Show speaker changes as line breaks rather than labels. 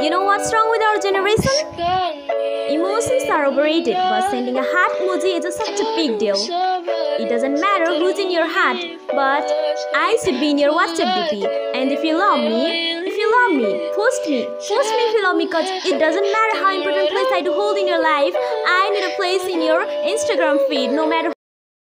You know what's wrong with our generation? Emotions are overrated, but sending a heart emoji is such a big deal. It doesn't matter who's in your heart, but I should be in your WhatsApp DP. And if you love me, if you love me, post me. Post me if you love me, cause it doesn't matter how important place I do hold in your life. I need a place in your Instagram feed, no matter